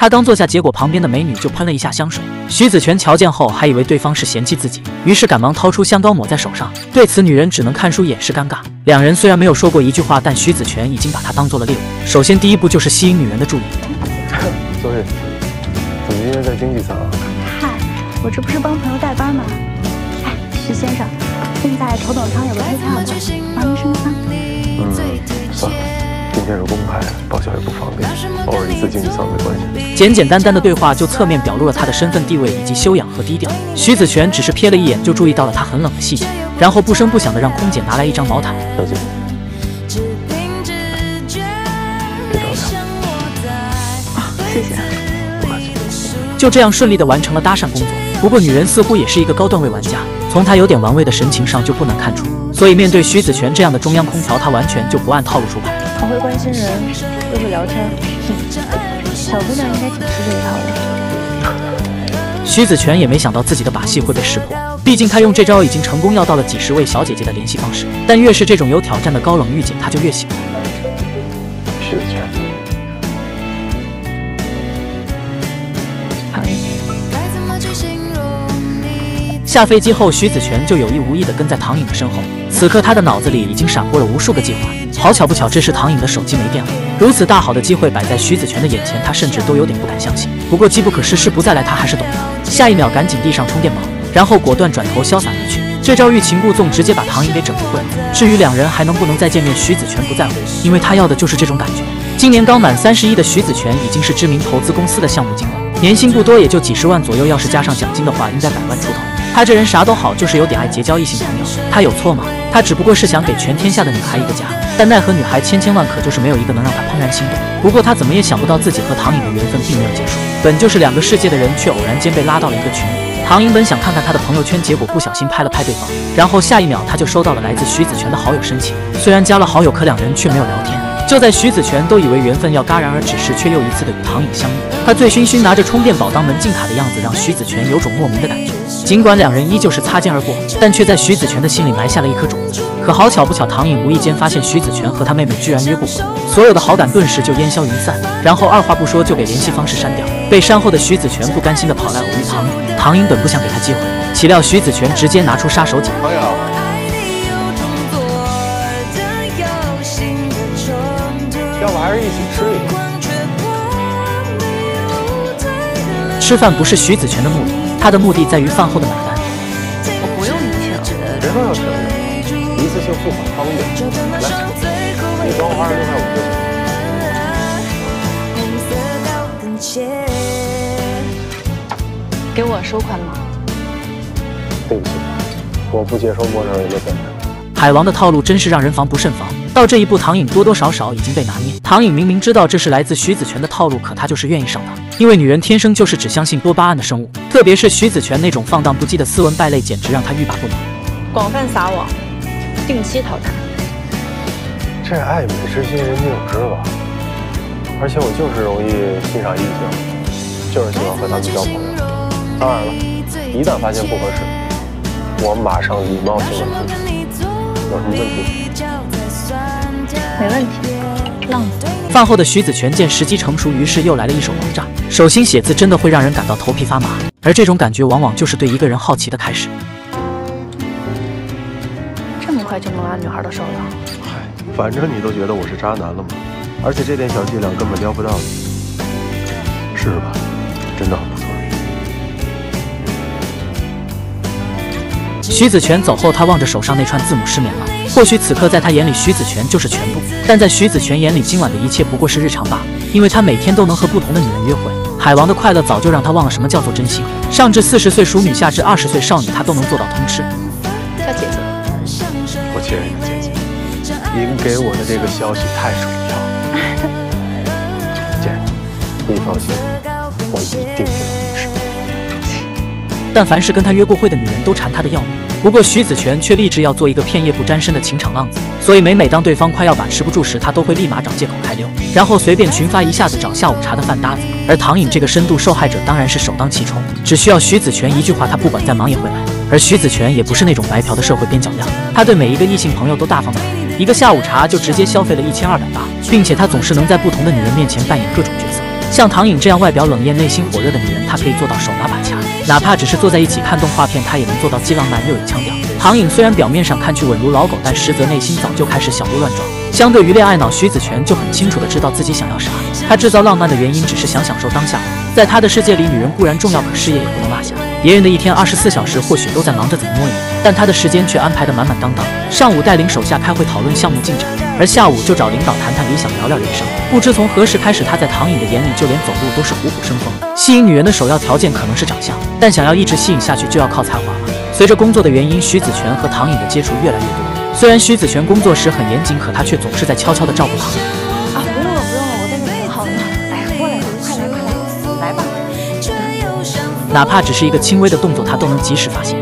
他刚坐下，结果旁边的美女就喷了一下香水。徐子泉瞧见后，还以为对方是嫌弃自己，于是赶忙掏出香膏抹在手上。对此，女人只能看书掩饰尴尬。两人虽然没有说过一句话，但徐子泉已经把她当做了猎物。首先，第一步就是吸引女人的注意。所以，怎么今天在经济舱？嗨，我这不是帮朋友代班吗？哎，徐先生，现在头等舱有个推票的，帮您升舱。嗯，算了，今天是公开，报销也不方便，偶尔一次经济舱没关系。简简单单的对话就侧面表露了他的身份地位以及修养和低调。徐子泉只是瞥了一眼就注意到了他很冷的细节，然后不声不响的让空姐拿来一张毛毯。小姐，别着凉。谢谢。不客气。就这样顺利的完成了搭讪工作。不过女人似乎也是一个高段位玩家，从她有点玩味的神情上就不难看出。所以面对徐子泉这样的中央空调，她完全就不按套路出牌。很会关心人，又会聊天，小姑娘应该挺吃这一套的。徐子泉也没想到自己的把戏会被识破，毕竟他用这招已经成功要到了几十位小姐姐的联系方式。但越是这种有挑战的高冷御姐，他就越喜欢。徐子下飞机后，徐子泉就有意无意地跟在唐颖的身后。此刻他的脑子里已经闪过了无数个计划。好巧不巧，这时唐颖的手机没电了。如此大好的机会摆在徐子泉的眼前，他甚至都有点不敢相信。不过机不可失，失不再来，他还是懂的。下一秒，赶紧递上充电宝，然后果断转头潇洒离去。这招欲擒故纵，直接把唐颖给整不会了。至于两人还能不能再见面，徐子泉不在乎，因为他要的就是这种感觉。今年刚满三十一的徐子泉已经是知名投资公司的项目经理，年薪不多，也就几十万左右。要是加上奖金的话，应该百万出头。他这人啥都好，就是有点爱结交异性朋友。他有错吗？他只不过是想给全天下的女孩一个家，但奈何女孩千千万，可就是没有一个能让他怦然心动。不过他怎么也想不到，自己和唐颖的缘分并没有结束，本就是两个世界的人，却偶然间被拉到了一个群里。唐颖本想看看他的朋友圈，结果不小心拍了拍对方，然后下一秒他就收到了来自徐子泉的好友申请。虽然加了好友，可两人却没有聊天。就在徐子泉都以为缘分要戛然而止时，却又一次的与唐颖相遇。他醉醺醺拿着充电宝当门禁卡的样子，让徐子泉有种莫名的感觉。尽管两人依旧是擦肩而过，但却在徐子泉的心里埋下了一颗种子。可好巧不巧，唐颖无意间发现徐子泉和他妹妹居然约过会，所有的好感顿时就烟消云散，然后二话不说就给联系方式删掉。被删后的徐子泉不甘心的跑来偶遇唐颖，唐颖本不想给他机会，岂料徐子泉直接拿出杀手锏。朋友，要不还是一起吃一个？吃饭不是徐子泉的目的，他的目的在于饭后的买单。我不用你请。谁说要请你？一次性付款方便。来，你装花二十六块五就行。给我收款吗？对不起，我不接受陌生人的本单。海王的套路真是让人防不胜防。到这一步，唐颖多多少少已经被拿捏。唐颖明明知道这是来自徐子泉的套路，可她就是愿意上当，因为女人天生就是只相信多巴胺的生物，特别是徐子泉那种放荡不羁的斯文败类，简直让他欲罢不能。广泛撒网，定期淘汰。这爱美之心，人皆有之吧。而且我就是容易欣赏异性，就是喜欢和他们交朋友。当然了，一旦发现不合适，我马上礼貌性的退出。有什么问题？没问题，浪子。饭后的徐子权见时机成熟，于是又来了一手王炸。手心写字真的会让人感到头皮发麻，而这种感觉往往就是对一个人好奇的开始。这么快就能拉女孩的手了？嗨，反正你都觉得我是渣男了嘛，而且这点小伎俩根本撩不到你。试试吧，真的徐子泉走后，他望着手上那串字母失眠了。或许此刻在他眼里，徐子泉就是全部，但在徐子泉眼里，今晚的一切不过是日常罢了。因为他每天都能和不同的女人约会，海王的快乐早就让他忘了什么叫做真心。上至四十岁熟女，下至二十岁少女，他都能做到通吃。小姐姐，我亲爱的姐姐，您给我的这个消息太重要。姐，你放心，我一定。但凡是跟他约过会的女人都馋他的要命。不过徐子泉却立志要做一个片叶不沾身的情场浪子，所以每每当对方快要把持不住时，他都会立马找借口开溜，然后随便群发一下子找下午茶的饭搭子。而唐颖这个深度受害者当然是首当其冲，只需要徐子泉一句话，他不管再忙也会来。而徐子泉也不是那种白嫖的社会边角料，他对每一个异性朋友都大方满意，一个下午茶就直接消费了一千二百八，并且他总是能在不同的女人面前扮演各种角色。像唐颖这样外表冷艳、内心火热的女人，她可以做到手拿把掐，哪怕只是坐在一起看动画片，他也能做到既浪漫又有腔调。唐颖虽然表面上看去稳如老狗，但实则内心早就开始小鹿乱撞。相对于恋爱脑，徐子泉就很清楚的知道自己想要啥。他制造浪漫的原因只是想享受当下。在他的世界里，女人固然重要，可事业也不能落下。别人的一天二十四小时或许都在忙着怎么摸鱼，但他的时间却安排的满满当当。上午带领手下开会讨论项目进展，而下午就找领导谈谈理想，聊聊人生。不知从何时开始，他在唐颖的眼里，就连走路都是虎虎生风。吸引女人的首要条件可能是长相，但想要一直吸引下去，就要靠才华了。随着工作的原因，徐子泉和唐颖的接触越来越多。虽然徐子泉工作时很严谨，可他却总是在悄悄地照顾唐颖。啊，不用了，不用了，我在这很好呢。哎呀，过来，快来，快来，来吧。哪怕只是一个轻微的动作，他都能及时发现。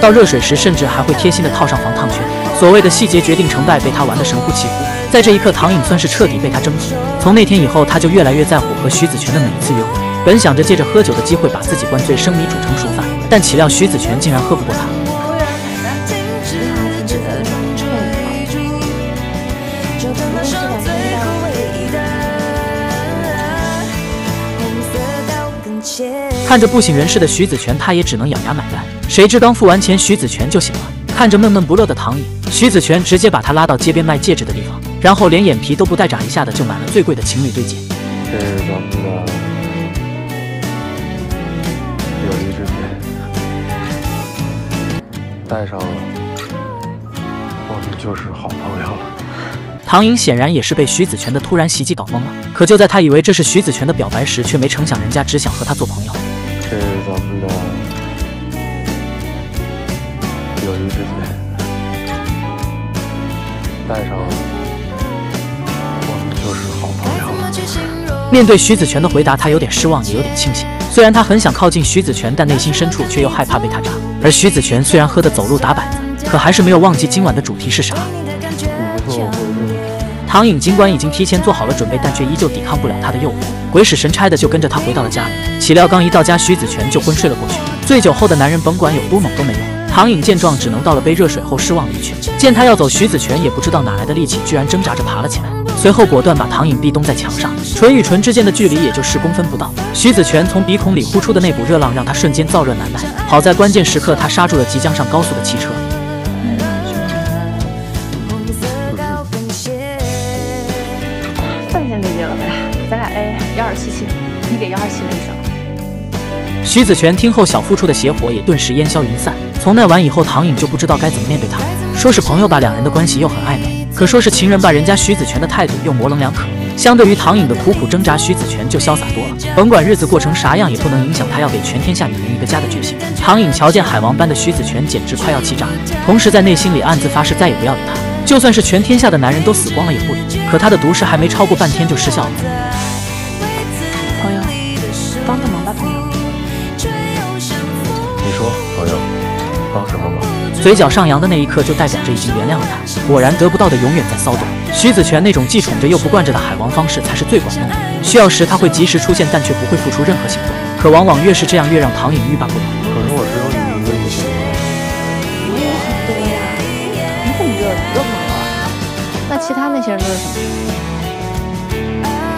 到热水时，甚至还会贴心的套上防烫圈。所谓的细节决定成败，被他玩得神乎其乎。在这一刻，唐颖算是彻底被他征服。从那天以后，他就越来越在乎和徐子泉的每一次约会。本想着借着喝酒的机会把自己灌醉，生米煮成熟饭，但岂料徐子泉竟然喝不过他。看着不省人事的徐子泉，他也只能咬牙买单。谁知刚付完钱，徐子泉就醒了。看着闷闷不乐的唐颖，徐子泉直接把他拉到街边卖戒指的地方，然后连眼皮都不带眨一下的就买了最贵的情侣对戒。这是咱们的友谊之戒，戴上，我们就是好朋友了。唐颖显然也是被徐子泉的突然袭击搞懵了，可就在他以为这是徐子泉的表白时，却没成想人家只想和他做朋友。是咱们的。友谊之戒，戴上了，我们就是好朋友。面对徐子泉的回答，他有点失望，也有点庆幸。虽然他很想靠近徐子泉，但内心深处却又害怕被他扎。而徐子泉虽然喝得走路打摆子，可还是没有忘记今晚的主题是啥。唐颖尽管已经提前做好了准备，但却依旧抵抗不了他的诱惑，鬼使神差的就跟着他回到了家里。岂料刚一到家，徐子泉就昏睡了过去。醉酒后的男人，甭管有多猛都没用。唐颖见状，只能倒了杯热水后失望离去。见他要走，徐子泉也不知道哪来的力气，居然挣扎着爬了起来，随后果断把唐颖壁咚在墙上。唇与唇之间的距离也就十公分不到。徐子泉从鼻孔里呼出的那股热浪，让他瞬间燥热难耐。好在关键时刻，他刹住了即将上高速的汽车。幺二七七，你给幺二七零一声。徐子泉听后，小付出的邪火也顿时烟消云散。从那晚以后，唐颖就不知道该怎么面对他。说是朋友吧，两人的关系又很暧昧；可说是情人吧，人家徐子泉的态度又模棱两可。相对于唐颖的苦苦挣扎，徐子泉就潇洒多了。甭管日子过成啥样，也不能影响他要给全天下女人一个家的决心。唐颖瞧见海王般的徐子泉，简直快要气炸了，同时在内心里暗自发誓再也不要理他。就算是全天下的男人都死光了也不理。可他的毒誓还没超过半天就失效了。帮个忙吧，朋友。你说，朋友，帮什么忙嘴角上扬的那一刻，就代表着已经原谅了他。果然，得不到的永远在骚动。徐子泉那种既宠着又不惯着的海王方式，才是最管用的。需要时他会及时出现，但却不会付出任何行动。可往往越是这样，越让唐颖欲罢不能。可是我只有你一个异性朋友。我有很多呀，你怎么就有一个朋友啊？那其他那些人都是什么？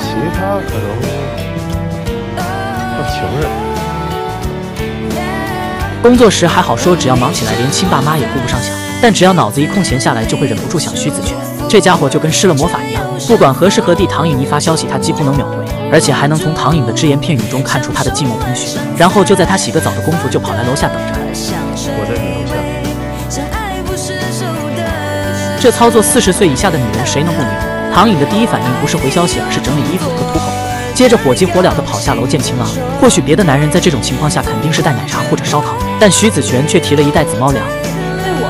其他可能工作时还好说，只要忙起来，连亲爸妈也顾不上想。但只要脑子一空闲下来，就会忍不住想徐子权。这家伙就跟施了魔法一样，不管何时何地，唐颖一发消息，他几乎能秒回，而且还能从唐颖的只言片语中看出他的寂寞空虚。然后就在他洗个澡的功夫，就跑来楼下等着。我在你楼下。这操作，四十岁以下的女人谁能不迷惑？唐颖的第一反应不是回消息，而是整理衣服和涂口红。接着火急火燎地跑下楼见情郎。或许别的男人在这种情况下肯定是带奶茶或者烧烤，但徐子泉却提了一袋子猫粮。对我。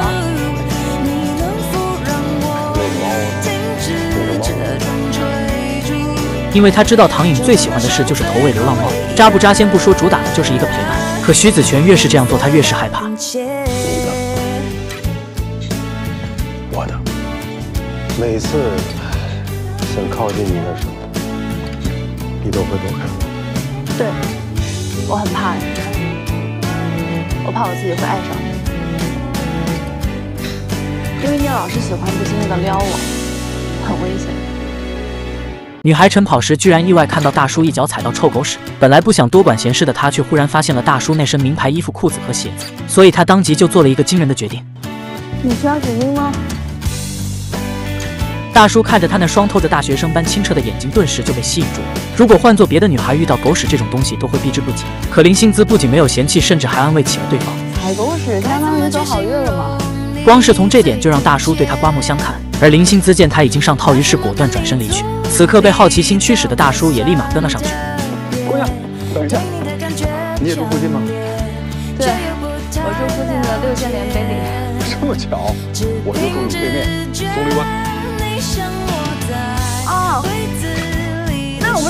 因为他知道唐颖最喜欢的事就是投喂流浪猫，扎不扎先不说，主打的就是一个陪伴。可徐子泉越是这样做，他越是害怕。你的，我的，每次想靠近你的时候。你都会躲开我。对，我很怕你，我怕我自己会爱上你。因为你老是喜欢不经意的撩我很危险。女孩晨跑时居然意外看到大叔一脚踩到臭狗屎本来不想多管闲事的她却忽然发现了大叔那身名牌衣服裤子和鞋子所以她当即就做了一个惊人的决定。你需要纸巾吗？大叔看着她那双透着大学生般清澈的眼睛，顿时就被吸引住了。如果换做别的女孩，遇到狗屎这种东西都会避之不及。可林心姿不仅没有嫌弃，甚至还安慰起了对方。踩狗屎相当于走好运了吗？光是从这点就让大叔对她刮目相看。而林心姿见他已经上套，于是果断转身离去。此刻被好奇心驱使的大叔也立马跟了上去。姑娘，等一下，你也住附近吗？对，我住附近的六千联北里。这么巧，我就住你对面，棕榈湾。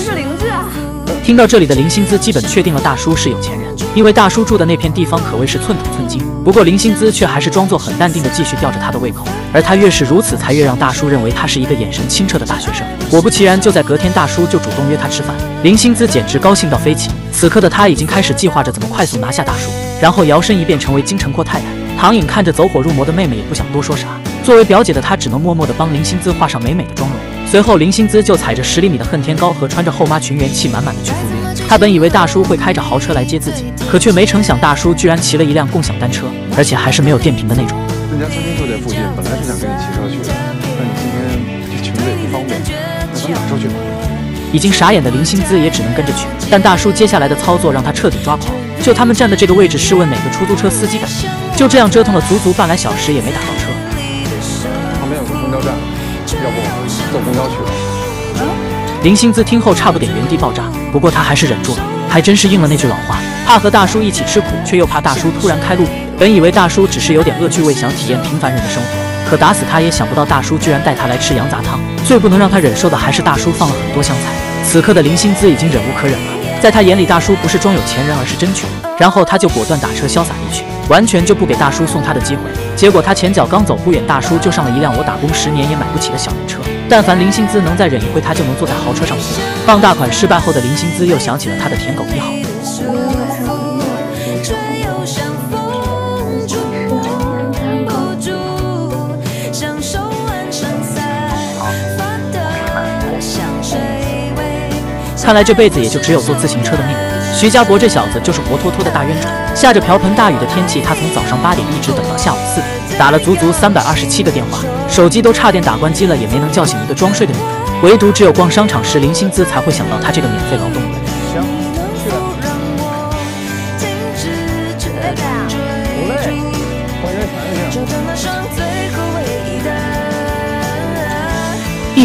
是邻居啊！听到这里的林心姿基本确定了大叔是有钱人，因为大叔住的那片地方可谓是寸土寸金。不过林心姿却还是装作很淡定的继续吊着他的胃口，而他越是如此，才越让大叔认为他是一个眼神清澈的大学生。果不其然，就在隔天，大叔就主动约他吃饭，林心姿简直高兴到飞起。此刻的他已经开始计划着怎么快速拿下大叔，然后摇身一变成为京城阔太太。唐颖看着走火入魔的妹妹，也不想多说啥。作为表姐的她，只能默默地帮林心姿画上美美的妆容。随后，林心姿就踩着十厘米的恨天高和穿着后妈裙，元气满满的去赴约。她本以为大叔会开着豪车来接自己，可却没成想大叔居然骑了一辆共享单车，而且还是没有电瓶的那种。那家餐厅就在附近，本来是想跟你骑车去的，但你今天这裙子也不方便，那咱打车去吧。已经傻眼的林心姿也只能跟着去，但大叔接下来的操作让他彻底抓狂。就他们站的这个位置，试问哪个出租车司机敢停？就这样折腾了足足半来小时，也没打到坐公交去吧？林心姿听后差不点原地爆炸，不过她还是忍住了，还真是应了那句老话，怕和大叔一起吃苦，却又怕大叔突然开路。本以为大叔只是有点恶趣味，想体验平凡人的生活，可打死他也想不到大叔居然带他来吃羊杂汤。最不能让他忍受的还是大叔放了很多香菜。此刻的林星姿已经忍无可忍了。在他眼里，大叔不是装有钱人，而是真穷。然后他就果断打车潇洒离去，完全就不给大叔送他的机会。结果他前脚刚走不远，大叔就上了一辆我打工十年也买不起的小人车。但凡林心姿能再忍一回，他就能坐在豪车上哭。傍大款失败后的林心姿又想起了他的舔狗一号。看来这辈子也就只有坐自行车的命了。徐家博这小子就是活脱脱的大冤种。下着瓢盆大雨的天气，他从早上八点一直等到下午四点，打了足足三百二十七个电话，手机都差点打关机了，也没能叫醒一个装睡的女人。唯独只有逛商场时，林心姿才会想到她这个免费劳动力。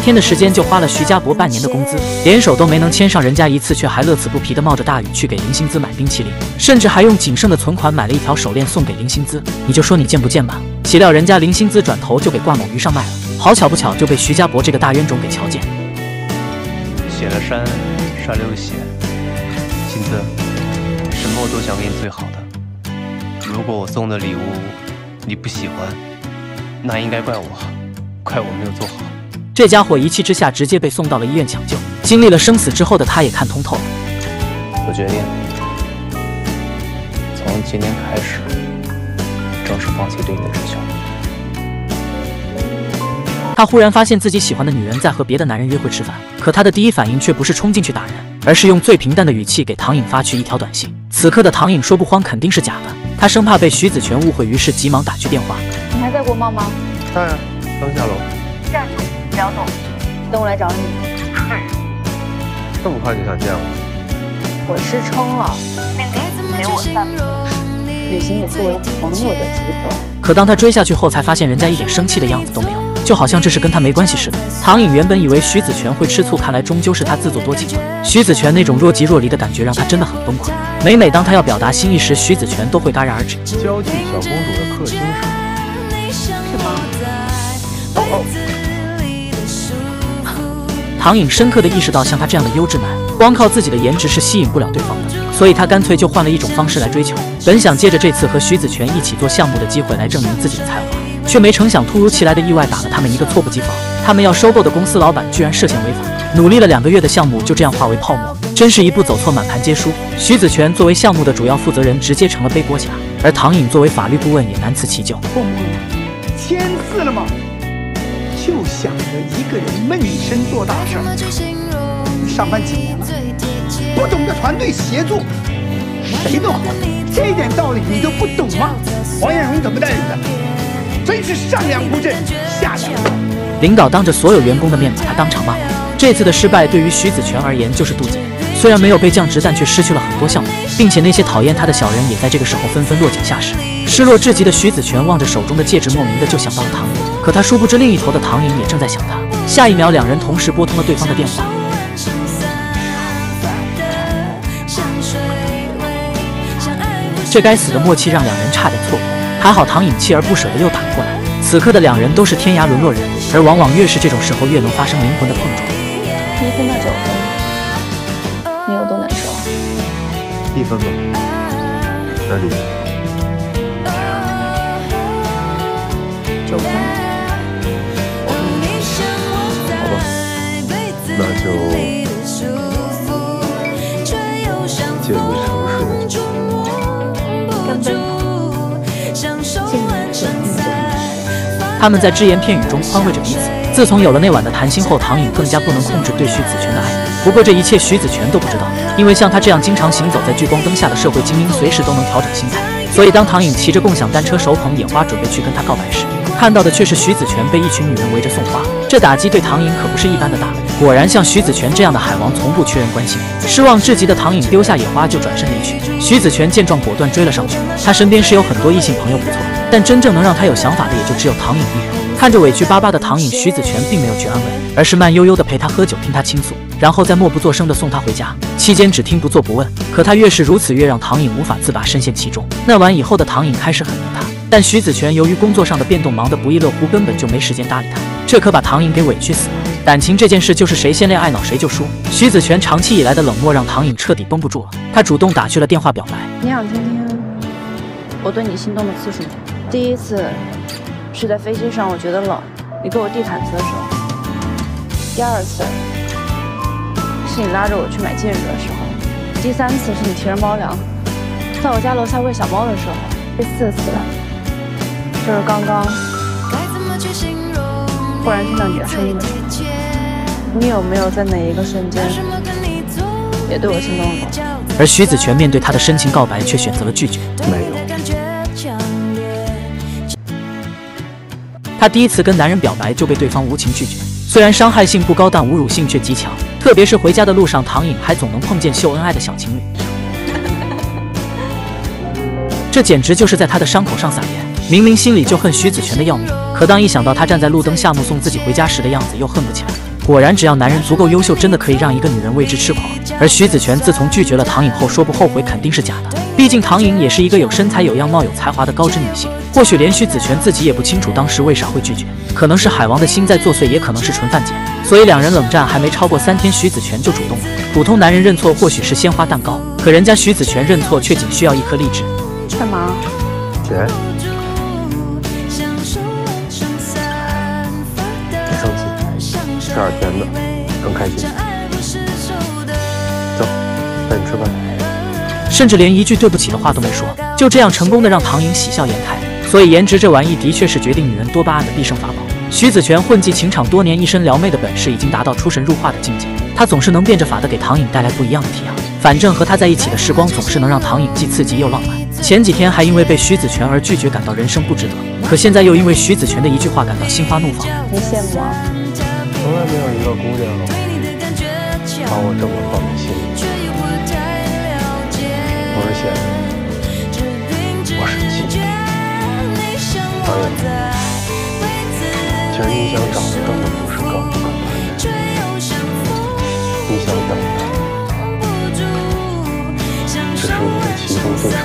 天的时间就花了徐家博半年的工资，连手都没能牵上人家一次，却还乐此不疲的冒着大雨去给林心姿买冰淇淋，甚至还用仅剩的存款买了一条手链送给林心姿。你就说你贱不贱吧？岂料人家林心姿转头就给挂某鱼上卖了，好巧不巧就被徐家博这个大冤种给瞧见。写了山，山流血。心姿，什么我都想给你最好的。如果我送的礼物你不喜欢，那应该怪我，怪我没有做好。这家伙一气之下直接被送到了医院抢救。经历了生死之后的他，也看通透了。我决定从今天开始正式放弃对你的追求。他忽然发现自己喜欢的女人在和别的男人约会吃饭，可他的第一反应却不是冲进去打人，而是用最平淡的语气给唐颖发去一条短信。此刻的唐颖说不慌肯定是假的，他生怕被徐子泉误会，于是急忙打去电话。你还在国贸吗？在啊，刚下楼。不要动，等我来找你。这么快就想见我？我吃撑了。命令给我散步，旅行也作为朋友的职责。可当他追下去后，才发现人家一点生气的样子都没有，就好像这事跟他没关系似的。唐颖原本以为徐子泉会吃醋，看来终究是他自作多情了。徐子泉那种若即若离的感觉让他真的很崩溃。每每当他要表达心意时，徐子泉都会戛然而止。娇气小公主的克星是是吗？哦哦。唐颖深刻地意识到，像他这样的优质男，光靠自己的颜值是吸引不了对方的，所以他干脆就换了一种方式来追求。本想借着这次和徐子泉一起做项目的机会来证明自己的才华，却没成想突如其来的意外打了他们一个措不及防。他们要收购的公司老板居然涉嫌违法，努力了两个月的项目就这样化为泡沫，真是一步走错，满盘皆输。徐子泉作为项目的主要负责人，直接成了背锅侠，而唐颖作为法律顾问也难辞其咎。签字了吗？就想着一个人闷声做大事儿。上班几年了，不懂得团队协作，谁都好，这一点道理你都不懂吗？王艳荣怎么带人的？真是上梁不正下梁歪。领导当着所有员工的面把他当场骂。这次的失败对于徐子泉而言就是渡劫。虽然没有被降职，但却失去了很多项目，并且那些讨厌他的小人也在这个时候纷纷落井下石。失落至极的徐子泉望着手中的戒指，莫名的就想到了唐。可他殊不知，另一头的唐颖也正在想他。下一秒，两人同时拨通了对方的电话。这该死的默契让两人差点错过，还好唐颖锲而不舍的又打了过来。此刻的两人都是天涯沦落人，而往往越是这种时候，越能发生灵魂的碰撞。一分到九分，你有多难受？一分吧，哪里？他们在只言片语中宽慰着彼此。自从有了那晚的谈心后，唐颖更加不能控制对徐子泉的爱。不过这一切徐子泉都不知道，因为像他这样经常行走在聚光灯下的社会精英，随时都能调整心态。所以当唐颖骑着共享单车，手捧野花，准备去跟他告白时，看到的却是徐子泉被一群女人围着送花。这打击对唐颖可不是一般的大。果然，像徐子泉这样的海王，从不缺人关心。失望至极的唐颖丢下野花就转身离去。徐子泉见状，果断追了上去。他身边是有很多异性朋友，不错，但真正能让他有想法的，也就只有唐颖一人。看着委屈巴巴的唐颖，徐子泉并没有去安慰，而是慢悠悠的陪他喝酒，听他倾诉，然后再默不作声的送他回家。期间只听不做不问，可他越是如此，越让唐颖无法自拔，深陷其中。那晚以后的唐颖开始很黏他，但徐子泉由于工作上的变动，忙得不亦乐乎，根本就没时间搭理他。这可把唐颖给委屈死了。感情这件事就是谁先恋爱脑谁就输。徐子泉长期以来的冷漠让唐颖彻底绷不住了，他主动打去了电话表白。你想听听我对你心动的次数吗？第一次。是在飞机上，我觉得冷，你给我递毯子的时候；第二次是你拉着我去买戒指的时候；第三次是你提着猫粮在我家楼下喂小猫的时候；第四次就是刚刚忽然听到你的声音的时候。你有没有在哪一个瞬间也对我心动过？而徐子泉面对他的深情告白，却选择了拒绝。没有。他第一次跟男人表白就被对方无情拒绝，虽然伤害性不高，但侮辱性却极强。特别是回家的路上，唐颖还总能碰见秀恩爱的小情侣，这简直就是在他的伤口上撒盐。明明心里就恨徐子泉的要命，可当一想到他站在路灯下目送自己回家时的样子，又恨不起来了。果然，只要男人足够优秀，真的可以让一个女人为之痴狂。而徐子泉自从拒绝了唐颖后，说不后悔肯定是假的。毕竟唐颖也是一个有身材、有样貌、有才华的高知女性。或许连徐子泉自己也不清楚当时为啥会拒绝，可能是海王的心在作祟，也可能是纯犯贱。所以两人冷战还没超过三天，徐子泉就主动了。普通男人认错或许是鲜花蛋糕，可人家徐子泉认错却仅需要一颗荔枝。干嘛？姐，别生气，吃点甜的，更开心。走，带你吃饭。甚至连一句对不起的话都没说，就这样成功的让唐颖喜笑颜开。所以颜值这玩意的确是决定女人多巴胺的必胜法宝。徐子泉混迹情场多年，一身撩妹的本事已经达到出神入化的境界。他总是能变着法的给唐颖带来不一样的体验。反正和他在一起的时光总是能让唐颖既刺激又浪漫。前几天还因为被徐子泉而拒绝感到人生不值得，可现在又因为徐子泉的一句话感到心花怒放。你羡慕啊？从来没有一个姑娘把我这么放其实你想找的根本不是高不高的人，你想等的只是我的棋逢对手。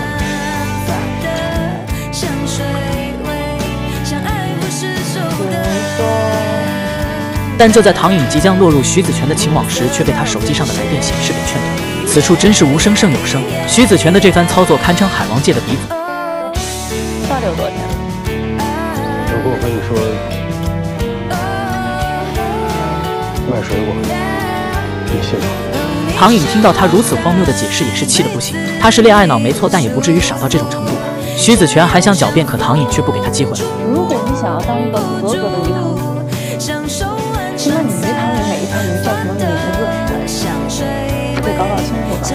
但就在唐颖即将落入徐子泉的情网时，却被他手机上的来电显示给劝退。此处真是无声胜有声，徐子泉的这番操作堪称海王界的鼻祖。到底有多甜？你信吗？唐颖听到他如此荒谬的解释，也是气得不行。他是恋爱脑没错，但也不至于傻到这种程度吧？徐子泉还想狡辩，可唐颖却不给他机会。如果你想要当一个合格的鱼塘子，起码你鱼塘里每一条鱼叫什么名字，得搞搞清楚吧。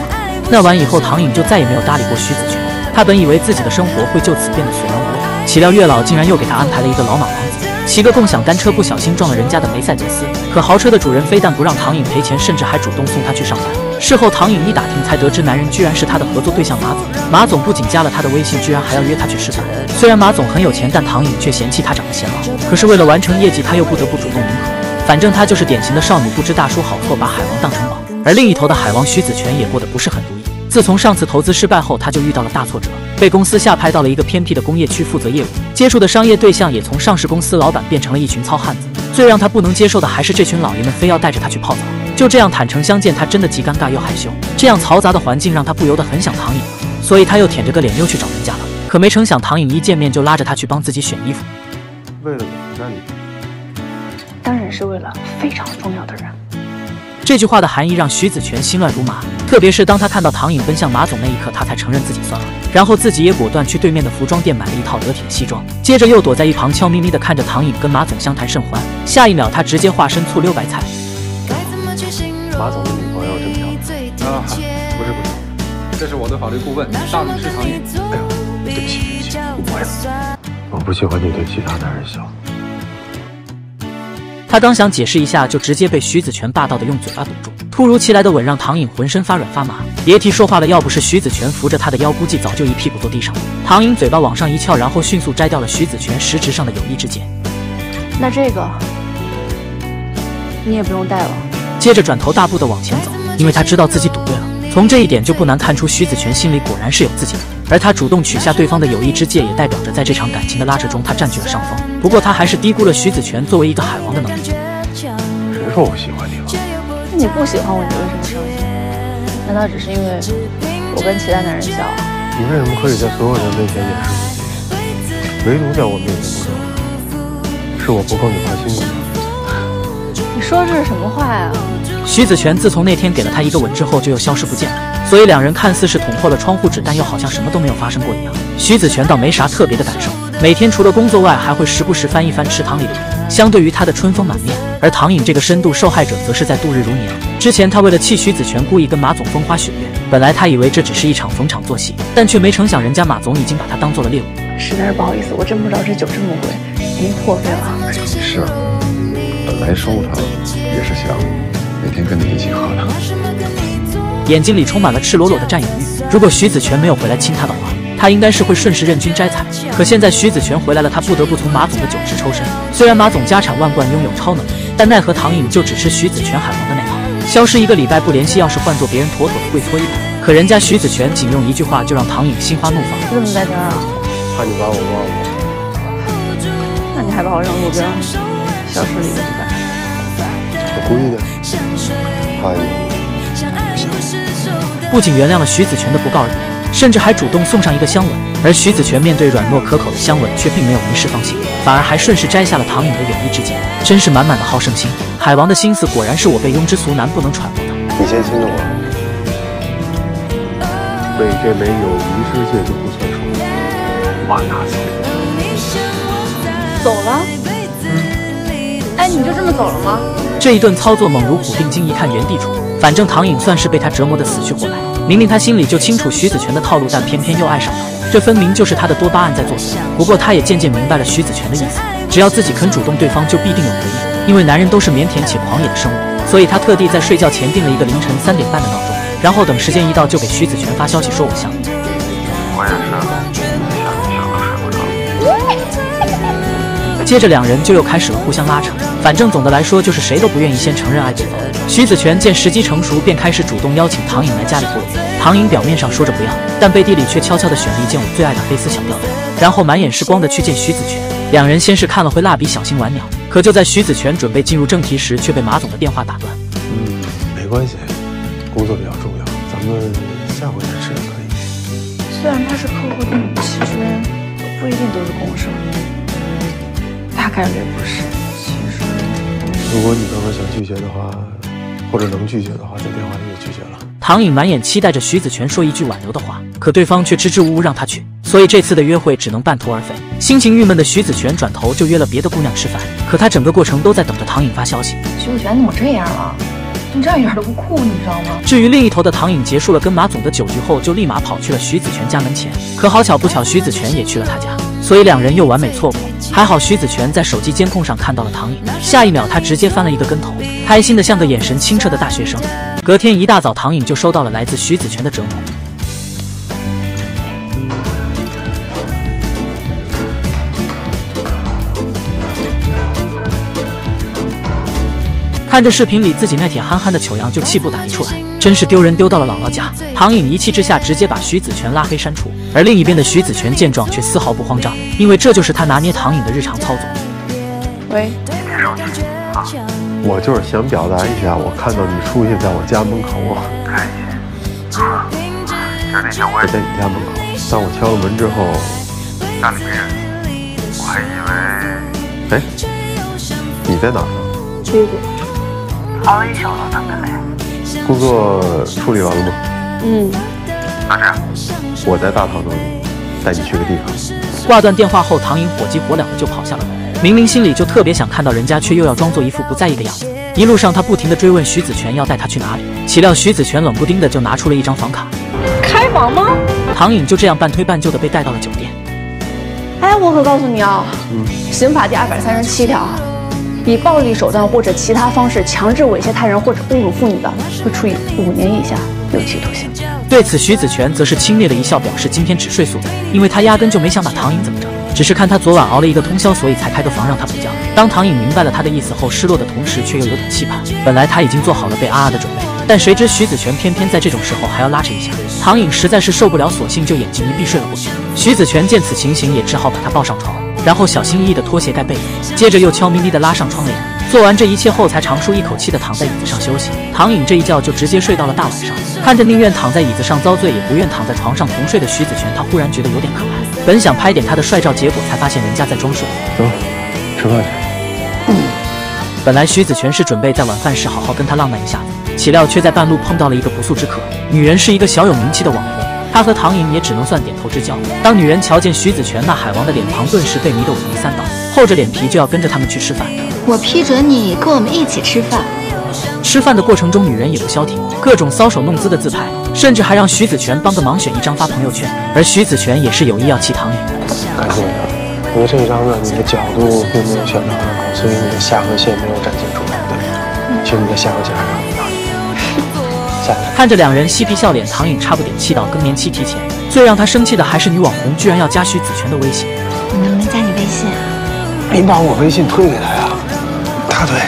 那晚以后，唐颖就再也没有搭理过徐子泉。他本以为自己的生活会就此变得索然无味，岂料月老竟然又给他安排了一个老马王子，骑个共享单车不小心撞了人家的梅赛德斯。可豪车的主人非但不让唐颖赔钱，甚至还主动送他去上班。事后，唐颖一打听才得知，男人居然是他的合作对象马总。马总不仅加了他的微信，居然还要约他去吃饭。虽然马总很有钱，但唐颖却嫌弃他长得显老。可是为了完成业绩，他又不得不主动迎合。反正他就是典型的少女不知大叔好错，把海王当成宝。而另一头的海王徐子泉也过得不是很如意。自从上次投资失败后，他就遇到了大挫折，被公司下派到了一个偏僻的工业区负责业务，接触的商业对象也从上市公司老板变成了一群糙汉子。最让他不能接受的还是这群老爷们非要带着他去泡澡。就这样坦诚相见，他真的既尴尬又害羞。这样嘈杂的环境让他不由得很想唐颖，所以他又舔着个脸又去找人家了。可没成想，唐颖一见面就拉着他去帮自己选衣服。为了哪里？当然是为了非常重要的人。这句话的含义让徐子泉心乱如麻，特别是当他看到唐颖奔向马总那一刻，他才承认自己算了。然后自己也果断去对面的服装店买了一套得体的西装，接着又躲在一旁悄咪咪的看着唐颖跟马总相谈甚欢。下一秒，他直接化身醋溜白菜。马总的女朋友真漂亮啊！不是不是，这是我的法律顾问大律师唐颖。哎呦，对不起对不起，误会了。我不喜欢你对其他男人笑。他刚想解释一下，就直接被徐子泉霸道的用嘴巴堵住。突如其来的吻让唐颖浑身发软发麻，别提说话了。要不是徐子泉扶着他的腰，估计早就一屁股坐地上了。唐颖嘴巴往上一翘，然后迅速摘掉了徐子泉食指上的友谊之戒。那这个你也不用带了。接着转头大步的往前走，因为他知道自己赌对了。从这一点就不难看出，徐子泉心里果然是有自己的。而他主动取下对方的友谊之戒，也代表着在这场感情的拉扯中，他占据了上风。不过他还是低估了徐子泉作为一个海王的能力。谁说我喜欢你了？那你不喜欢我，你为什么伤心？难道只是因为我跟其他男人笑？你为什么可以在所有人面前掩饰自己，唯独在我面前不说？是我不够你花心吗？你说的这是什么话呀？徐子泉自从那天给了他一个吻之后，就又消失不见了。所以两人看似是捅破了窗户纸，但又好像什么都没有发生过一样。徐子泉倒没啥特别的感受，每天除了工作外，还会时不时翻一翻池塘里的鱼。相对于他的春风满面，而唐颖这个深度受害者，则是在度日如年。之前他为了气徐子泉，故意跟马总风花雪月。本来他以为这只是一场逢场作戏，但却没成想，人家马总已经把他当做了猎物。实在是不好意思，我真不知道这酒这么贵，已经破费了。是，本来收藏也是想每天跟你一起喝的。眼睛里充满了赤裸裸的占有欲。如果徐子泉没有回来亲他的话，他应该是会顺势任君摘彩。可现在徐子泉回来了，他不得不从马总的酒池抽身。虽然马总家产万贯，拥有超能力，但奈何唐颖就只吃徐子泉海王的那套。消失一个礼拜不联系，要是换做别人，妥妥的跪搓衣板。可人家徐子泉仅用一句话就让唐颖心花怒放。怎么在这儿啊？怕你把我忘了。那你还把我扔路边，消失了一个礼拜。我故意的，怕你。不仅原谅了徐子泉的不告而别，甚至还主动送上一个香吻。而徐子泉面对软糯可口的香吻，却并没有迷失放心，反而还顺势摘下了唐颖的友谊之戒，真是满满的好胜心。海王的心思果然是我辈庸脂俗男不能揣摩的。你先心动了，为这枚友谊之戒就不算数，我拿走。走了？哎，你就这么走了吗？这一顿操作猛如虎，定睛一看原地杵。反正唐颖算是被他折磨得死去活来。明明他心里就清楚徐子泉的套路，但偏偏又爱上他，这分明就是他的多巴胺在作祟。不过他也渐渐明白了徐子泉的意思，只要自己肯主动，对方就必定有回应。因为男人都是腼腆且狂野的生物，所以他特地在睡觉前定了一个凌晨三点半的闹钟，然后等时间一到就给徐子泉发消息说我想你。我也是，想你想睡不着。接着两人就又开始了互相拉扯，反正总的来说就是谁都不愿意先承认爱对方。徐子泉见时机成熟，便开始主动邀请唐颖来家里过夜。唐颖表面上说着不要，但背地里却悄悄地选了一件我最爱的黑丝小吊带，然后满眼是光的去见徐子泉。两人先是看了会蜡笔小新玩鸟，可就在徐子泉准备进入正题时，却被马总的电话打断。嗯，没关系，工作比较重要，咱们下回再吃也可以。虽然他是客户，但其实不一定都是公事。大概率不是。如果你刚刚想拒绝的话，或者能拒绝的话，在电话里也拒绝了。唐颖满眼期待着徐子泉说一句挽留的话，可对方却支支吾吾让他去。所以这次的约会只能半途而废。心情郁闷的徐子泉转头就约了别的姑娘吃饭，可他整个过程都在等着唐颖发消息。徐子泉怎么这样了？你这样一点都不酷，你知道吗？至于另一头的唐颖，结束了跟马总的酒局后，就立马跑去了徐子泉家门前。可好巧不巧，徐子泉也去了他家，所以两人又完美错过。还好徐子泉在手机监控上看到了唐颖，下一秒他直接翻了一个跟头，开心的像个眼神清澈的大学生。隔天一大早，唐颖就收到了来自徐子泉的折磨。看着视频里自己那铁憨憨的糗样，就气不打一处来，真是丢人丢到了姥姥家。唐颖一气之下，直接把徐子泉拉黑删除。而另一边的徐子泉见状，却丝毫不慌张，因为这就是他拿捏唐颖的日常操作。喂，别生气啊！我就是想表达一下，我看到你出现在我家门口，我很开心。啊，今儿那天我也在你家门口，当我敲了门之后，家里没人，我还以为……哎，你在哪儿？追过。熬了一宿了，等着嘞。工作处理完了吗？嗯。那这样，我在大堂等你，带你去个地方。挂断电话后，唐颖火急火燎的就跑下了楼。明明心里就特别想看到人家，却又要装作一副不在意的样子。一路上，他不停的追问徐子泉要带他去哪里，岂料徐子泉冷不丁的就拿出了一张房卡。开房吗？唐颖就这样半推半就的被带到了酒店。哎，我可告诉你啊，嗯，刑法第二百三十七条。以暴力手段或者其他方式强制猥亵他人或者侮辱妇女的，会处以五年以下有期徒刑。对此，徐子泉则是轻蔑的一笑，表示今天只睡宿，因为他压根就没想把唐颖怎么着，只是看他昨晚熬了一个通宵，所以才开个房让他补觉。当唐颖明白了他的意思后，失落的同时却又有点期盼。本来他已经做好了被啊啊的准备，但谁知徐子泉偏偏在这种时候还要拉扯一下。唐颖实在是受不了，索性就眼睛一闭睡了过去。徐子泉见此情形，也只好把他抱上床，然后小心翼翼地脱鞋盖被子，接着又悄咪咪地拉上窗帘。做完这一切后，才长舒一口气地躺在椅子上休息。唐颖这一觉就直接睡到了大晚上。看着宁愿躺在椅子上遭罪，也不愿躺在床上同睡的徐子泉，他忽然觉得有点可爱。本想拍点他的帅照，结果才发现人家在装睡。走，吃饭去。本来徐子泉是准备在晚饭时好好跟他浪漫一下的，岂料却在半路碰到了一个不速之客。女人是一个小有名气的网红，他和唐颖也只能算点头之交。当女人瞧见徐子泉那海王的脸庞，顿时被迷得五迷三道，厚着脸皮就要跟着他们去吃饭。我批准你跟我们一起吃饭。吃饭的过程中，女人也不消停，各种搔首弄姿的自拍，甚至还让徐子泉帮个忙选一张发朋友圈。而徐子泉也是有意要气唐颖。感谢你，因为这一张呢，你的角度并没有选得很好，所以你的下颌线没有展现出来。对，其实你的下颌线。看着两人嬉皮笑脸，唐颖差不点气到更年期提前。最让他生气的还是女网红居然要加徐子泉的微信。我能不能加你微信啊？你把我微信推给他呀。他对，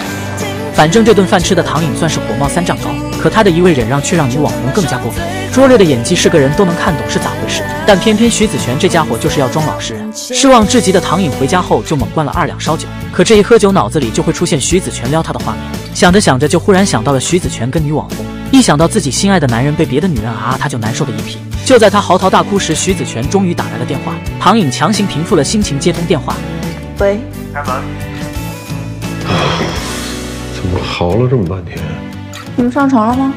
反正这顿饭吃的唐颖算是火冒三丈高，可他的一味忍让却让女网红更加过分。拙劣的演技是个人都能看懂是咋回事，但偏偏徐子泉这家伙就是要装老实人。失望至极的唐颖回家后就猛灌了二两烧酒，可这一喝酒脑子里就会出现徐子泉撩她的画面，想着想着就忽然想到了徐子泉跟女网红，一想到自己心爱的男人被别的女人啊，他就难受的一批。就在他嚎啕大哭时，徐子泉终于打来了电话，唐颖强行平复了心情，接通电话，喂，开门。怎么嚎了这么半天？你们上床了吗？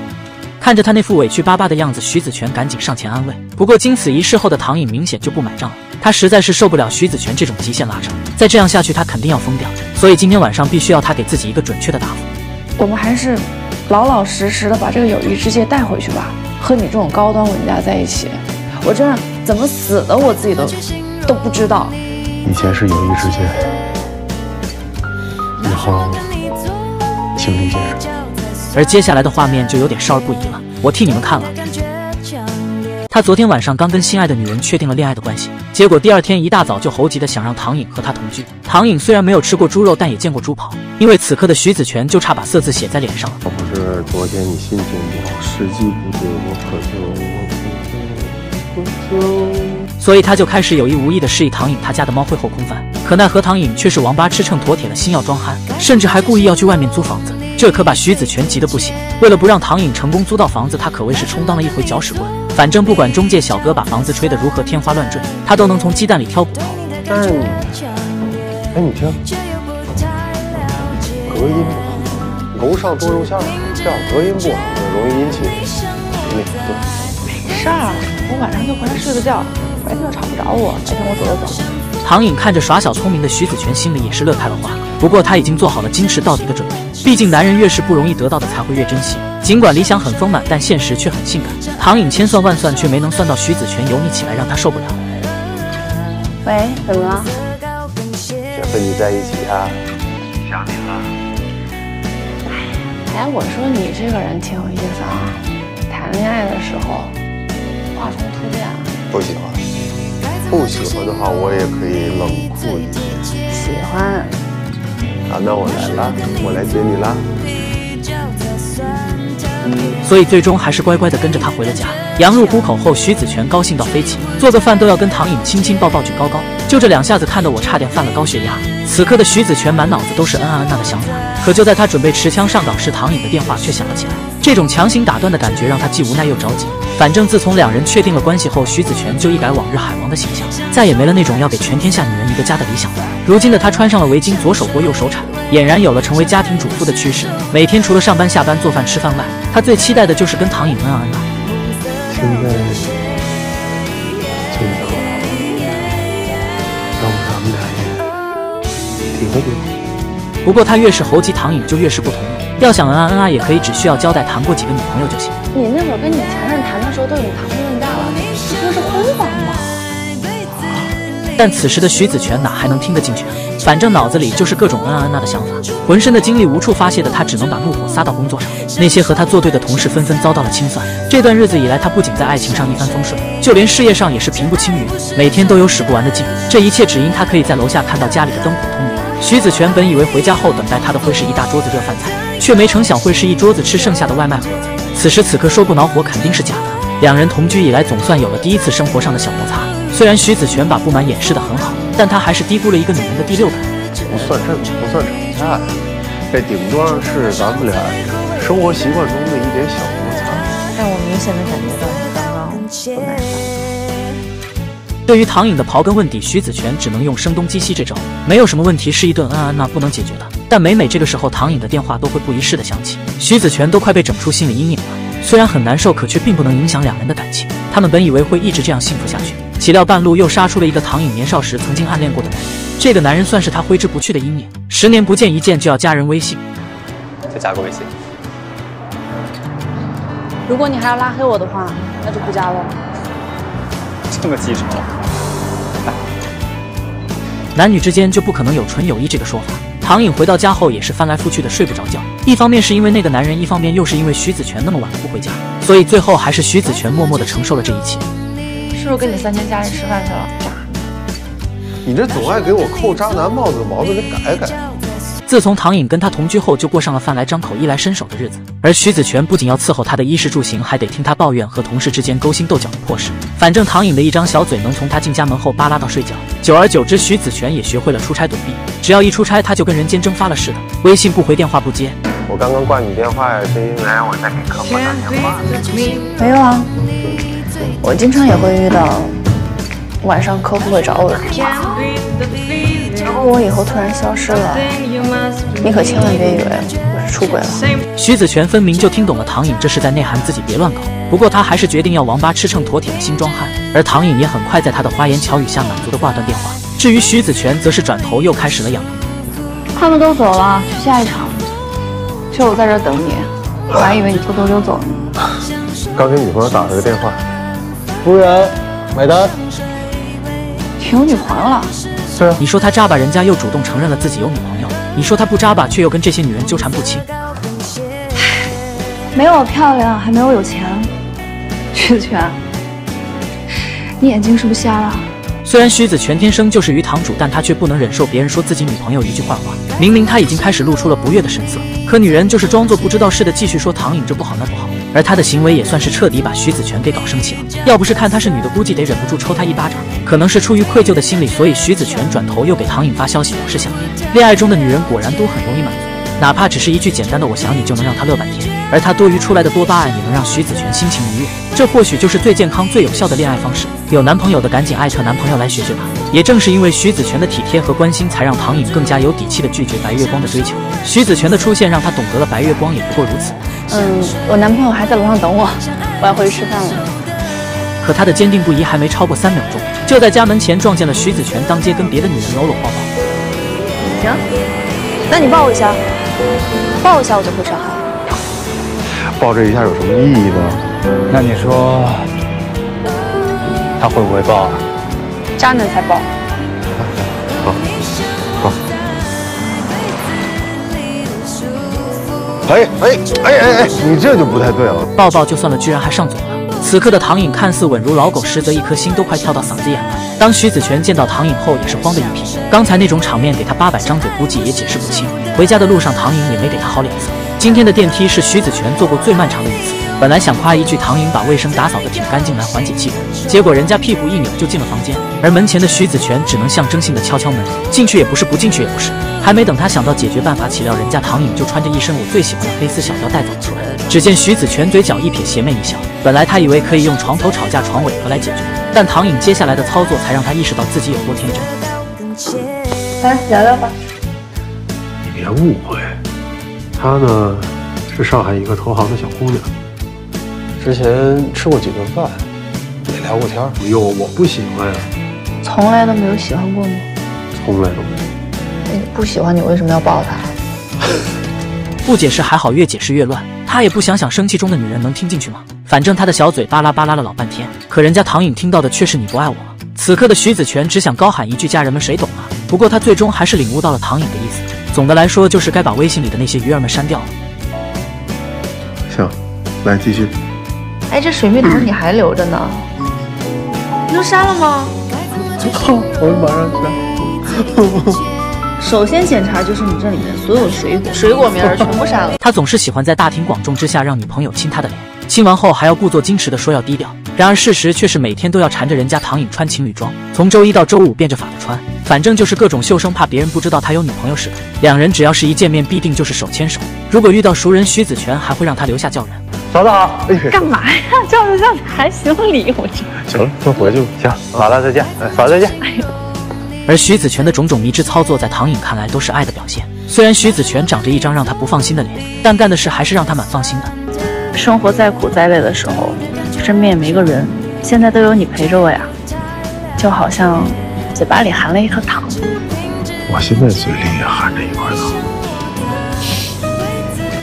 看着他那副委屈巴巴的样子，徐子泉赶紧上前安慰。不过经此一事后的唐颖明显就不买账了，他实在是受不了徐子泉这种极限拉扯，再这样下去他肯定要疯掉。所以今天晚上必须要他给自己一个准确的答复。我们还是老老实实的把这个友谊之戒带回去吧。和你这种高端玩家在一起，我真的怎么死的我自己都都不知道。以前是友谊之戒，以后。请李先生。而接下来的画面就有点少儿不宜了，我替你们看了。他昨天晚上刚跟心爱的女人确定了恋爱的关系，结果第二天一大早就猴急的想让唐颖和他同居。唐颖虽然没有吃过猪肉，但也见过猪跑，因为此刻的徐子泉就差把色字写在脸上了。昨天你心情不好，时机不对，我可就我可就所以他就开始有意无意的示意唐颖他家的猫会后空翻，可奈何唐颖却是王八吃秤砣铁了心要装憨，甚至还故意要去外面租房子。这可把徐子泉急得不行。为了不让唐颖成功租到房子，他可谓是充当了一回搅屎棍。反正不管中介小哥把房子吹得如何天花乱坠，他都能从鸡蛋里挑骨头。但是你，哎，你听，隔音不好，楼上多楼下这样隔音不好，容易引起那个。没事儿，我晚上就回来睡个觉，白天又吵不着我，白天我走就走。唐颖看着耍小聪明的徐子泉，心里也是乐开了花。不过他已经做好了矜持到底的准备，毕竟男人越是不容易得到的，才会越珍惜。尽管理想很丰满，但现实却很性感。唐颖千算万算，却没能算到徐子泉油腻起来，让他受不了。喂，怎么了？想和你在一起啊，哎，我说你这个人挺有意思啊，谈恋爱的时候画风突变。不喜欢，不喜欢的话，我也可以冷酷一点。喜欢。啊，那我来啦，我来接你啦。所以最终还是乖乖的跟着他回了家。羊入虎口后，徐子泉高兴到飞起，做个饭都要跟唐颖亲亲抱抱举高高。就这两下子，看得我差点犯了高血压。此刻的徐子泉满脑子都是恩啊恩呐的想法，可就在他准备持枪上岗时，唐颖的电话却响了起来。这种强行打断的感觉让他既无奈又着急。反正自从两人确定了关系后，徐子泉就一改往日海王的形象，再也没了那种要给全天下女人一个家的理想。如今的他穿上了围巾，左手过右手铲，俨然有了成为家庭主妇的趋势。每天除了上班下班做饭吃饭外，他最期待的就是跟唐颖恩啊恩呐。现在不过他越是猴急，唐颖就越是不同意。要想恩爱恩爱，也可以，只需要交代谈过几个女朋友就行。你那会儿跟你前任谈的时候都已经谈婚论嫁了，这不是婚房吗？但此时的徐子泉哪还能听得进去啊？反正脑子里就是各种恩啊恩呐的想法，浑身的精力无处发泄的他，只能把怒火撒到工作上。那些和他作对的同事纷纷遭到了清算。这段日子以来，他不仅在爱情上一帆风顺，就连事业上也是平步青云，每天都有使不完的劲。这一切只因他可以在楼下看到家里的灯火通明。徐子泉本以为回家后等待他的会是一大桌子热饭菜，却没成想会是一桌子吃剩下的外卖盒子。此时此刻说不恼火肯定是假的。两人同居以来，总算有了第一次生活上的小摩擦。虽然徐子泉把不满掩饰得很好，但他还是低估了一个女人的第六感。不算这个，不算吵架呀，这顶多是咱们俩生活习惯中的一点小摩擦。但我明显的感觉到你刚刚不耐烦。对于唐颖的刨根问底，徐子泉只能用声东击西这招。没有什么问题是一顿嗯啊嗯呐不能解决的。但每每这个时候，唐颖的电话都会不仪式的响起，徐子泉都快被整出心理阴影了。虽然很难受，可却并不能影响两人的感情。他们本以为会一直这样幸福下去，岂料半路又杀出了一个唐颖年少时曾经暗恋过的男人。这个男人算是他挥之不去的阴影。十年不见一见就要加人微信，再加个微信。如果你还要拉黑我的话，那就不加了。这么记仇？男女之间就不可能有纯友谊这个说法。唐颖回到家后也是翻来覆去的睡不着觉，一方面是因为那个男人，一方面又是因为徐子泉那么晚不回家，所以最后还是徐子泉默默的承受了这一切。是不是跟你三千家人吃饭去了？你这总爱给我扣渣男帽子的毛病，得改改。自从唐颖跟他同居后，就过上了饭来张口、衣来伸手的日子。而徐子泉不仅要伺候他的衣食住行，还得听他抱怨和同事之间勾心斗角的破事。反正唐颖的一张小嘴能从他进家门后扒拉到睡觉。久而久之，徐子泉也学会了出差躲避。只要一出差，他就跟人间蒸发了似的，微信不回，电话不接。我刚刚挂你电话，是因为我在给客户打电话。没有啊，我经常也会遇到晚上客户会找我的电话。如果我以后突然消失了，你可千万别以为我是出轨了。徐子泉分明就听懂了唐颖这是在内涵自己别乱搞，不过他还是决定要王八吃秤砣铁的新装汉。而唐颖也很快在他的花言巧语下满足的挂断电话。至于徐子泉，则是转头又开始了养。他们都走了，去下一场。就我在这等你，我还以为你偷偷溜走呢。刚给女朋友打了个电话，服务员，买单。你有女朋友了？你说他渣吧，人家又主动承认了自己有女朋友；你说他不渣吧，却又跟这些女人纠缠不清。没我漂亮，还没我有钱。徐子泉，你眼睛是不是瞎了？虽然徐子泉天生就是鱼塘主，但他却不能忍受别人说自己女朋友一句坏话。明明他已经开始露出了不悦的神色，可女人就是装作不知道似的，继续说唐颖这不好那不好。而他的行为也算是彻底把徐子泉给搞生气了。要不是看她是女的，估计得忍不住抽她一巴掌。可能是出于愧疚的心理，所以徐子泉转头又给唐颖发消息表示想念。恋爱中的女人果然都很容易满足，哪怕只是一句简单的“我想你”，就能让她乐半天。而她多余出来的多巴胺也能让徐子泉心情愉悦。这或许就是最健康、最有效的恋爱方式。有男朋友的赶紧艾特男朋友来学学吧。也正是因为徐子泉的体贴和关心，才让唐颖更加有底气的拒绝白月光的追求。徐子泉的出现让他懂得了白月光也不过如此。嗯，我男朋友还在楼上等我，我要回去吃饭了。可他的坚定不移还没超过三秒钟，就在家门前撞见了徐子泉当街跟别的女人搂搂抱抱。行，那你抱我一下，抱我一下我就会上海。抱这一下有什么意义呢？那你说他会不会抱啊？渣男才抱。好，好。哎哎哎哎哎，你这就不太对了。抱抱就算了，居然还上嘴了。此刻的唐颖看似稳如老狗，实则一颗心都快跳到嗓子眼了。当徐子泉见到唐颖后，也是慌的一批。刚才那种场面，给他八百张嘴，估计也解释不清。回家的路上，唐颖也没给他好脸色。今天的电梯是徐子泉坐过最漫长的一次。本来想夸一句唐颖把卫生打扫的挺干净来缓解气氛，结果人家屁股一扭就进了房间，而门前的徐子泉只能象征性的敲敲门，进去也不是，不进去也不是。还没等他想到解决办法，岂料人家唐颖就穿着一身我最喜欢的黑丝小吊带走了出来。只见徐子泉嘴角一撇，邪魅一笑。本来他以为可以用床头吵架床尾和来解决，但唐颖接下来的操作才让他意识到自己有多天真。来聊聊吧。你别误会，她呢是上海一个投行的小姑娘。之前吃过几顿饭，也聊过天。哎呦，我不喜欢呀，从来都没有喜欢过吗？从来都没有。你不喜欢你为什么要抱他？不解释还好，越解释越乱。他也不想想生气中的女人能听进去吗？反正他的小嘴巴拉巴拉了老半天，可人家唐颖听到的却是你不爱我了。此刻的徐子泉只想高喊一句：家人们谁懂啊？不过他最终还是领悟到了唐颖的意思。总的来说，就是该把微信里的那些鱼儿们删掉了。行，来继续。哎，这水蜜桃你还留着呢？你都删了吗？好，我马上删。首先检查就是你这里面所有水果，水果名全部删了。他总是喜欢在大庭广众之下让女朋友亲他的脸，亲完后还要故作矜持的说要低调。然而事实却是每天都要缠着人家唐颖穿情侣装，从周一到周五变着法的穿，反正就是各种秀，生怕别人不知道他有女朋友似的。两人只要是一见面，必定就是手牵手。如果遇到熟人，徐子泉还会让他留下叫人。嫂子好，干嘛呀？叫着叫着还行礼，我这。行了，先回去吧。行，好了，再见。哎，嫂子再见。哎呦。而徐子泉的种种迷之操作，在唐颖看来都是爱的表现。虽然徐子泉长着一张让他不放心的脸，但干的事还是让他蛮放心的。生活再苦再累的时候，身边也没个人，现在都有你陪着我呀，就好像嘴巴里含了一颗糖。我现在嘴里也含着一块糖。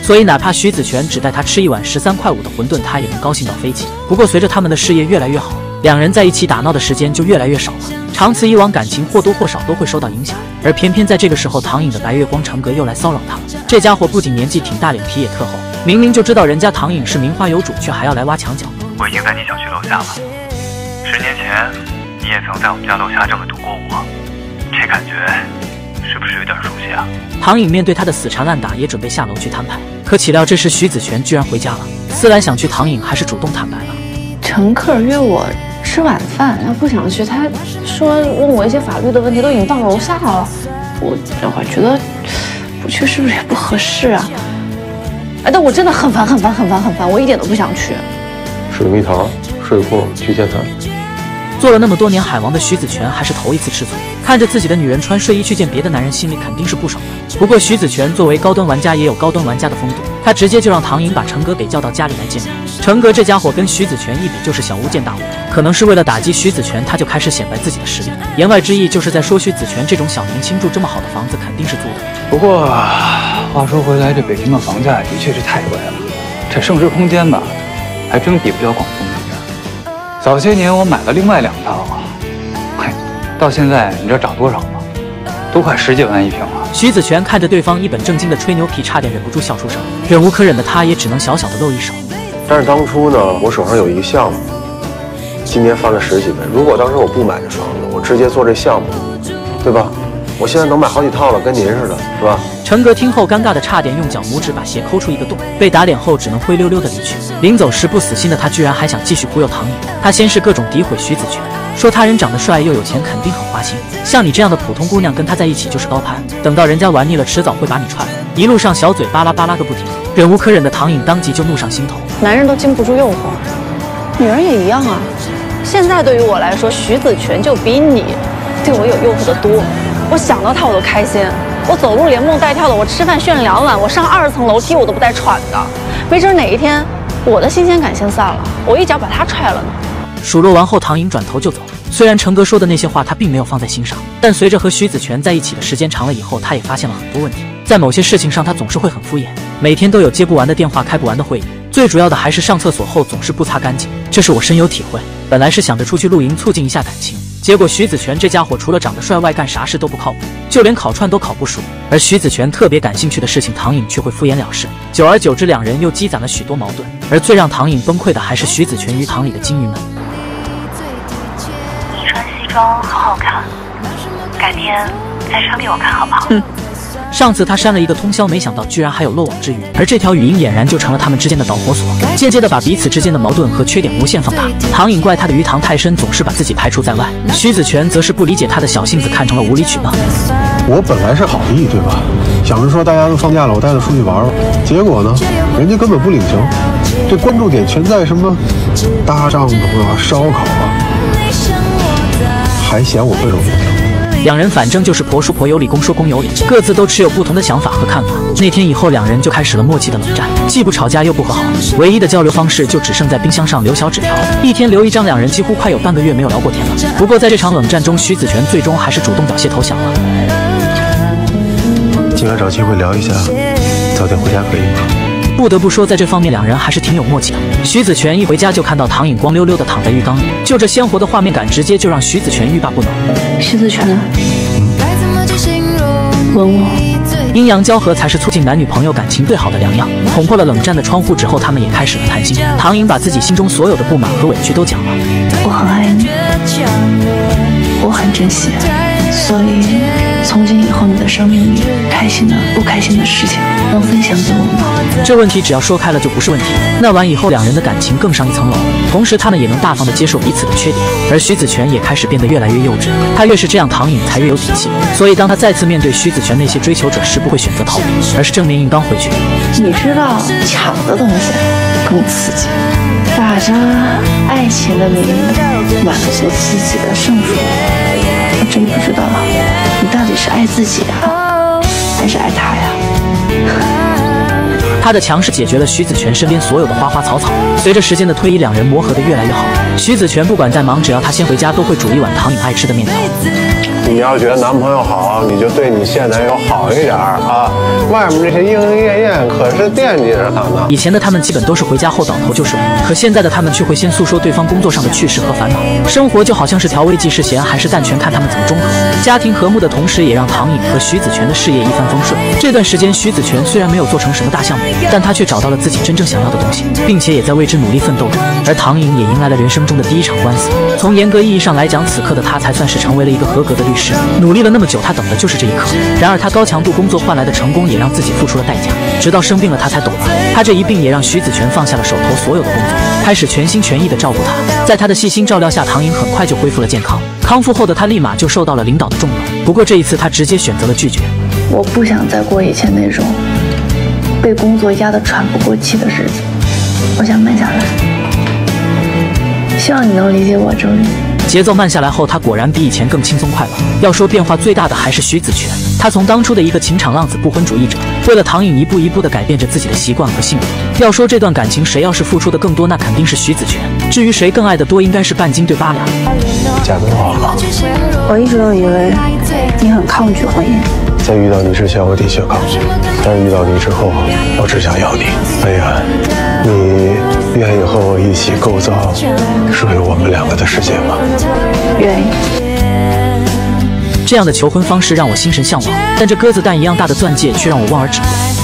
所以，哪怕徐子泉只带他吃一碗十三块五的馄饨，他也能高兴到飞起。不过，随着他们的事业越来越好，两人在一起打闹的时间就越来越少了。长此以往，感情或多或少都会受到影响。而偏偏在这个时候，唐颖的白月光成格又来骚扰他了。这家伙不仅年纪挺大，脸皮也特厚，明明就知道人家唐颖是名花有主，却还要来挖墙脚。我已经在你小区楼下了。十年前，你也曾在我们家楼下这么堵过我，这感觉是不是有点熟悉啊？唐颖面对他的死缠烂打，也准备下楼去摊牌。可岂料这时徐子泉居然回家了。思来想去，唐颖还是主动坦白了。乘客约我吃晚饭，他不想去，他说问我一些法律的问题，都已经到楼下了。我这会儿觉得不去是不是也不合适啊？哎，但我真的很烦很烦很烦很烦，我一点都不想去。水蜜桃、睡裤、去见他。做了那么多年海王的徐子泉还是头一次吃醋，看着自己的女人穿睡衣去见别的男人，心里肯定是不爽的。不过徐子泉作为高端玩家，也有高端玩家的风度，他直接就让唐颖把成哥给叫到家里来见面。成哥这家伙跟徐子泉一比就是小巫见大巫，可能是为了打击徐子泉，他就开始显摆自己的实力。言外之意就是在说徐子泉这种小年轻住这么好的房子肯定是租的。不过话说回来，这北京的房价的确是太贵了，这升值空间吧，还真比不了广东。早些年我买了另外两套，嘿，到现在你知道涨多少吗？都快十几万一平了。徐子泉看着对方一本正经的吹牛皮，差点忍不住笑出声。忍无可忍的他，也只能小小的露一手。但是当初呢，我手上有一个项目，今年翻了十几倍。如果当时我不买这房子，我直接做这项目，对吧？我现在能买好几套了，跟您似的，是吧？陈哥听后尴尬的差点用脚拇指把鞋抠出一个洞，被打脸后只能灰溜溜的离去。临走时不死心的他居然还想继续忽悠唐颖。他先是各种诋毁徐子泉，说他人长得帅又有钱，肯定很花心。像你这样的普通姑娘跟他在一起就是高攀，等到人家玩腻了，迟早会把你踹了。一路上小嘴巴拉巴拉个不停，忍无可忍的唐颖当即就怒上心头。男人都经不住诱惑，女人也一样啊。现在对于我来说，徐子泉就比你对我有诱惑的多。我想到他我都开心。我走路连蹦带跳的，我吃饭炫两碗，我上二十层楼梯我都不带喘的。没准哪一天我的新鲜感先散了，我一脚把他踹了呢。数落完后，唐颖转头就走。虽然成哥说的那些话他并没有放在心上，但随着和徐子泉在一起的时间长了以后，他也发现了很多问题。在某些事情上，他总是会很敷衍，每天都有接不完的电话，开不完的会议。最主要的还是上厕所后总是不擦干净，这是我深有体会。本来是想着出去露营促进一下感情，结果徐子泉这家伙除了长得帅外，干啥事都不靠谱，就连烤串都烤不熟。而徐子泉特别感兴趣的事情，唐颖却会敷衍了事。久而久之，两人又积攒了许多矛盾。而最让唐颖崩溃的，还是徐子泉鱼塘里的金鱼们。你穿西装好好看，改天再穿给我看好不好？上次他删了一个通宵，没想到居然还有漏网之鱼，而这条语音俨然就成了他们之间的导火索，间接的把彼此之间的矛盾和缺点无限放大。唐颖怪他的鱼塘太深，总是把自己排除在外；徐子泉则是不理解他的小性子，看成了无理取闹。我本来是好意，对吧？想着说大家都放假了，我带他出去玩玩。结果呢，人家根本不领情，这关注点全在什么搭帐篷啊、烧烤啊，还嫌我不容易。两人反正就是婆说婆有理，公说公有理，各自都持有不同的想法和看法。那天以后，两人就开始了默契的冷战，既不吵架又不和好，唯一的交流方式就只剩在冰箱上留小纸条，一天留一张。两人几乎快有半个月没有聊过天了。不过在这场冷战中，徐子泉最终还是主动表谢投降了。今晚找机会聊一下，早点回家可以吗？不得不说，在这方面两人还是挺有默契的。徐子泉一回家就看到唐颖光溜溜的躺在浴缸里，就这鲜活的画面感，直接就让徐子泉欲罢不能。徐子泉，吻我。阴阳交合才是促进男女朋友感情最好的良药。捅破了冷战的窗户之后，他们也开始了谈心。唐颖把自己心中所有的不满和委屈都讲了。我很爱你，我很珍惜，所以从今以后，你的生命里开心的、不开心的事情，能分享给我吗？这问题只要说开了就不是问题。那晚以后，两人的感情更上一层楼，同时他们也能大方的接受彼此的缺点。而徐子泉也开始变得越来越幼稚，他越是这样，唐颖才越有底气。所以当他再次面对徐子泉那些追求者时，不会选择逃避，而是正面硬刚回去。你知道抢的东西更刺激，打着爱情的名义挽救自己的胜负，我真不知道你到底是爱自己啊，还是爱他呀？他的强势解决了徐子泉身边所有的花花草草。随着时间的推移，两人磨合的越来越好。徐子泉不管再忙，只要他先回家，都会煮一碗唐颖爱吃的面条。你要觉得男朋友好，你就对你现男友好一点啊！外面那些莺莺燕燕可是惦记着他呢。以前的他们基本都是回家后倒头就睡，可现在的他们却会先诉说对方工作上的趣事和烦恼。生活就好像是调味剂，是咸还是淡，全看他们怎么中和。家庭和睦的同时，也让唐颖和徐子泉的事业一帆风顺。这段时间，徐子泉虽然没有做成什么大项目。但他却找到了自己真正想要的东西，并且也在为之努力奋斗着。而唐颖也迎来了人生中的第一场官司。从严格意义上来讲，此刻的他才算是成为了一个合格的律师。努力了那么久，他等的就是这一刻。然而，他高强度工作换来的成功，也让自己付出了代价。直到生病了，他才懂了。他这一病，也让徐子泉放下了手头所有的工作，开始全心全意的照顾他。在他的细心照料下，唐颖很快就恢复了健康。康复后的他，立马就受到了领导的重用。不过这一次，他直接选择了拒绝。我不想再过以前那种。被工作压得喘不过气的日子，我想慢下来。希望你能理解我，周丽。节奏慢下来后，他果然比以前更轻松快乐。要说变化最大的还是徐子泉，他从当初的一个情场浪子、不婚主义者，为了唐颖一步一步的改变着自己的习惯和性格。要说这段感情谁要是付出的更多，那肯定是徐子泉。至于谁更爱的多，应该是半斤对八两。嫁给我了。我一直都以为你很抗拒婚姻。在遇到你之前，我的确抗拒；但遇到你之后，我只想要你。薇安，你愿意和我一起构造属于我们两个的世界吗？愿意。这样的求婚方式让我心神向往，但这鸽子蛋一样大的钻戒却让我望而止步。